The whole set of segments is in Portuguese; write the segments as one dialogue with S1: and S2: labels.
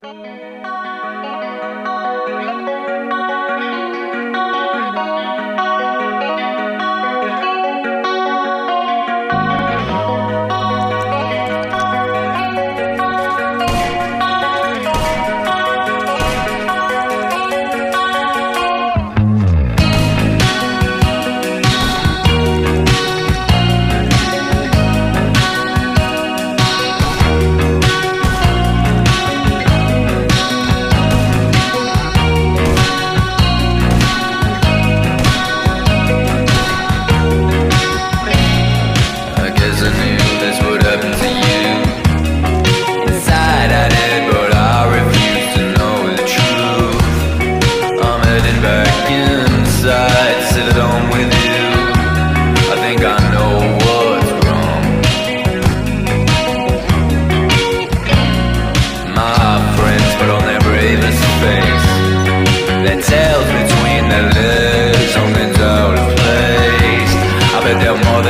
S1: Música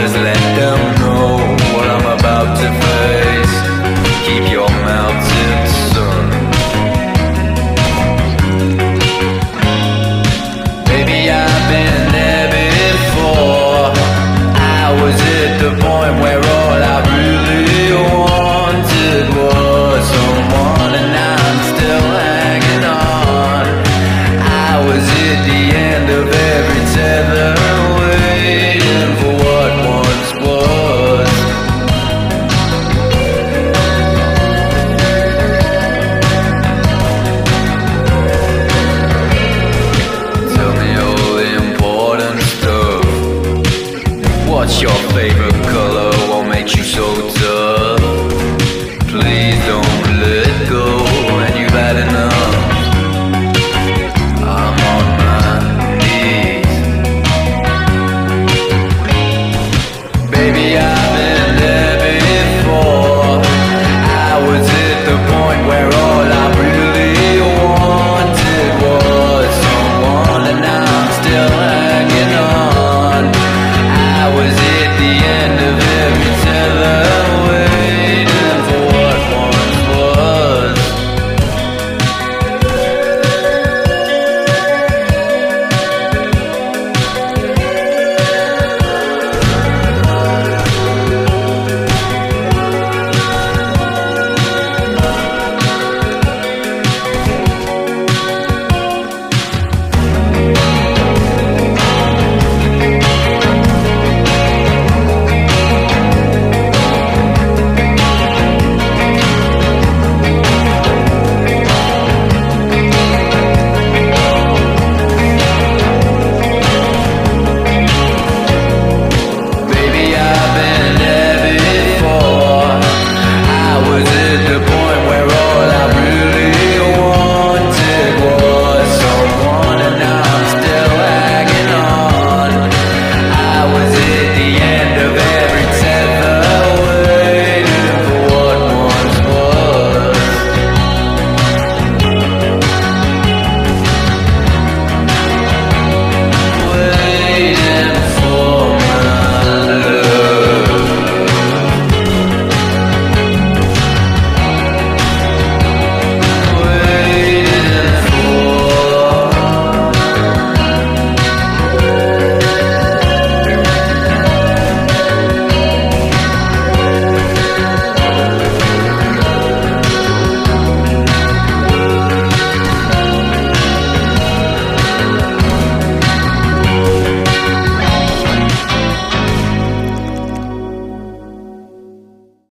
S1: desde